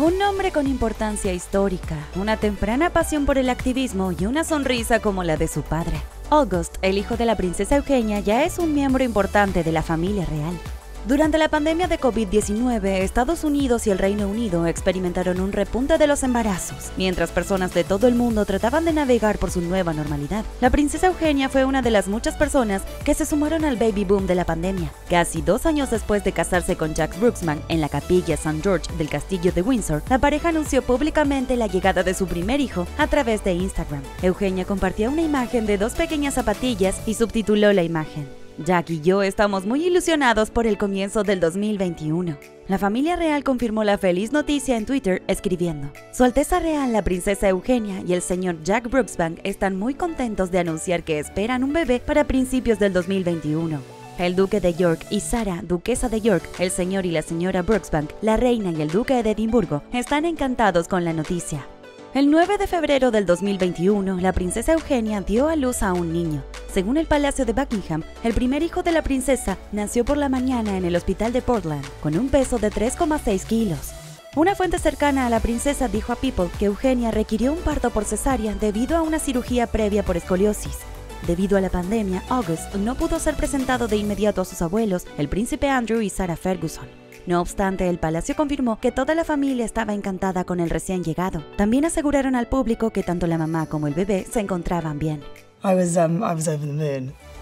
Un nombre con importancia histórica, una temprana pasión por el activismo y una sonrisa como la de su padre. August, el hijo de la princesa Eugenia, ya es un miembro importante de la familia real. Durante la pandemia de COVID-19, Estados Unidos y el Reino Unido experimentaron un repunte de los embarazos, mientras personas de todo el mundo trataban de navegar por su nueva normalidad. La princesa Eugenia fue una de las muchas personas que se sumaron al baby boom de la pandemia. Casi dos años después de casarse con Jack Brooksman en la capilla St. George del castillo de Windsor, la pareja anunció públicamente la llegada de su primer hijo a través de Instagram. Eugenia compartió una imagen de dos pequeñas zapatillas y subtituló la imagen. Jack y yo estamos muy ilusionados por el comienzo del 2021. La familia real confirmó la feliz noticia en Twitter escribiendo, Su Alteza Real, la princesa Eugenia y el señor Jack Brooksbank están muy contentos de anunciar que esperan un bebé para principios del 2021. El duque de York y Sara, duquesa de York, el señor y la señora Brooksbank, la reina y el duque de Edimburgo, están encantados con la noticia. El 9 de febrero del 2021, la princesa Eugenia dio a luz a un niño. Según el Palacio de Buckingham, el primer hijo de la princesa nació por la mañana en el hospital de Portland, con un peso de 3,6 kilos. Una fuente cercana a la princesa dijo a People que Eugenia requirió un parto por cesárea debido a una cirugía previa por escoliosis. Debido a la pandemia, August no pudo ser presentado de inmediato a sus abuelos, el príncipe Andrew y Sarah Ferguson. No obstante, el palacio confirmó que toda la familia estaba encantada con el recién llegado. También aseguraron al público que tanto la mamá como el bebé se encontraban bien. Um,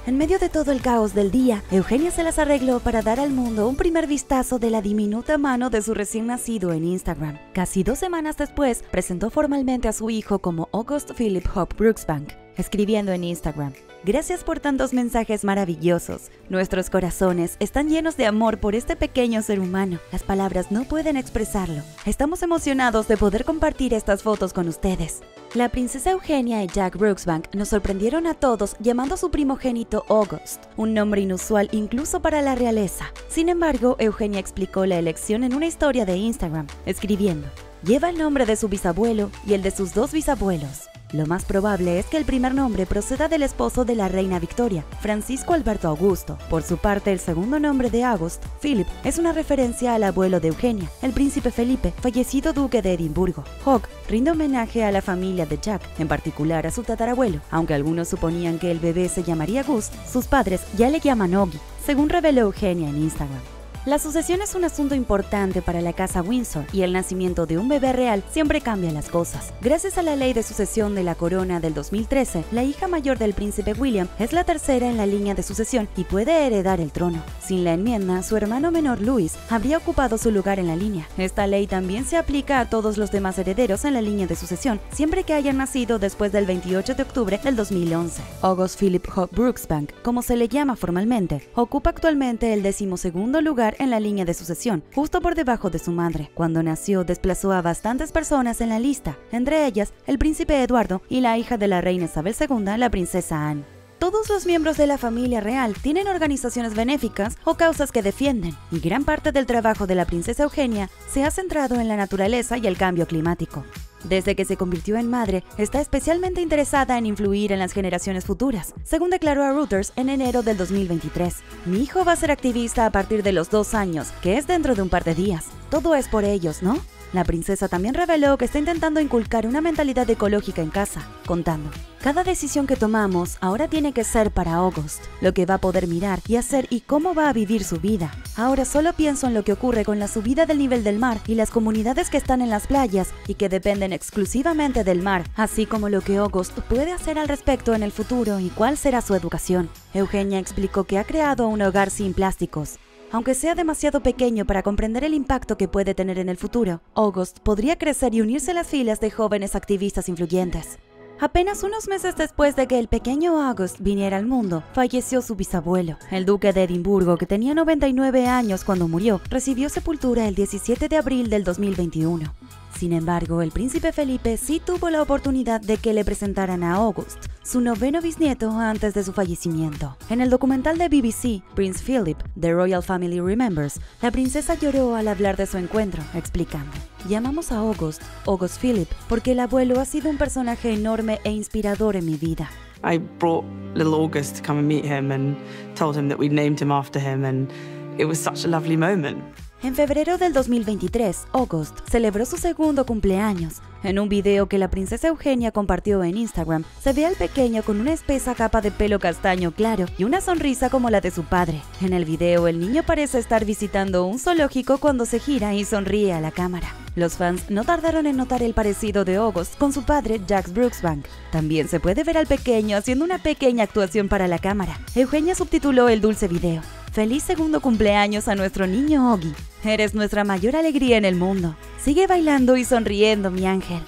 en medio de todo el caos del día, Eugenia se las arregló para dar al mundo un primer vistazo de la diminuta mano de su recién nacido en Instagram. Casi dos semanas después, presentó formalmente a su hijo como August Philip Hope Brooksbank, escribiendo en Instagram. Gracias por tantos mensajes maravillosos. Nuestros corazones están llenos de amor por este pequeño ser humano. Las palabras no pueden expresarlo. Estamos emocionados de poder compartir estas fotos con ustedes. La princesa Eugenia y Jack Brooksbank nos sorprendieron a todos llamando a su primogénito August, un nombre inusual incluso para la realeza. Sin embargo, Eugenia explicó la elección en una historia de Instagram, escribiendo, lleva el nombre de su bisabuelo y el de sus dos bisabuelos. Lo más probable es que el primer nombre proceda del esposo de la reina Victoria, Francisco Alberto Augusto. Por su parte, el segundo nombre de August, Philip, es una referencia al abuelo de Eugenia, el príncipe Felipe, fallecido duque de Edimburgo. Hawk rinde homenaje a la familia de Jack, en particular a su tatarabuelo. Aunque algunos suponían que el bebé se llamaría Gus, sus padres ya le llaman Oggy, según reveló Eugenia en Instagram. La sucesión es un asunto importante para la casa Windsor y el nacimiento de un bebé real siempre cambia las cosas. Gracias a la ley de sucesión de la corona del 2013, la hija mayor del príncipe William es la tercera en la línea de sucesión y puede heredar el trono. Sin la enmienda, su hermano menor Louis habría ocupado su lugar en la línea. Esta ley también se aplica a todos los demás herederos en la línea de sucesión, siempre que hayan nacido después del 28 de octubre del 2011. August Philip Hope Brooksbank, como se le llama formalmente, ocupa actualmente el decimosegundo lugar en la línea de sucesión, justo por debajo de su madre. Cuando nació, desplazó a bastantes personas en la lista, entre ellas el príncipe Eduardo y la hija de la reina Isabel II, la princesa Anne. Todos los miembros de la familia real tienen organizaciones benéficas o causas que defienden, y gran parte del trabajo de la princesa Eugenia se ha centrado en la naturaleza y el cambio climático. Desde que se convirtió en madre, está especialmente interesada en influir en las generaciones futuras, según declaró a Reuters en enero del 2023. Mi hijo va a ser activista a partir de los dos años, que es dentro de un par de días. Todo es por ellos, ¿no? La princesa también reveló que está intentando inculcar una mentalidad ecológica en casa, contando. Cada decisión que tomamos ahora tiene que ser para August, lo que va a poder mirar y hacer y cómo va a vivir su vida. Ahora solo pienso en lo que ocurre con la subida del nivel del mar y las comunidades que están en las playas y que dependen exclusivamente del mar, así como lo que August puede hacer al respecto en el futuro y cuál será su educación. Eugenia explicó que ha creado un hogar sin plásticos, aunque sea demasiado pequeño para comprender el impacto que puede tener en el futuro, August podría crecer y unirse a las filas de jóvenes activistas influyentes. Apenas unos meses después de que el pequeño August viniera al mundo, falleció su bisabuelo. El duque de Edimburgo, que tenía 99 años cuando murió, recibió sepultura el 17 de abril del 2021. Sin embargo, el príncipe Felipe sí tuvo la oportunidad de que le presentaran a August, su noveno bisnieto antes de su fallecimiento. En el documental de BBC, Prince Philip, The Royal Family Remembers, la princesa lloró al hablar de su encuentro, explicando. Llamamos a August, August Philip, porque el abuelo ha sido un personaje enorme e inspirador en mi vida. I brought little August to come and meet him and told him that we'd named him after him and it was such a lovely moment. En febrero del 2023, August celebró su segundo cumpleaños. En un video que la princesa Eugenia compartió en Instagram, se ve al pequeño con una espesa capa de pelo castaño claro y una sonrisa como la de su padre. En el video, el niño parece estar visitando un zoológico cuando se gira y sonríe a la cámara. Los fans no tardaron en notar el parecido de August con su padre Jax Brooksbank. También se puede ver al pequeño haciendo una pequeña actuación para la cámara. Eugenia subtituló el dulce video. Feliz segundo cumpleaños a nuestro niño Oggy. Eres nuestra mayor alegría en el mundo. Sigue bailando y sonriendo, mi ángel.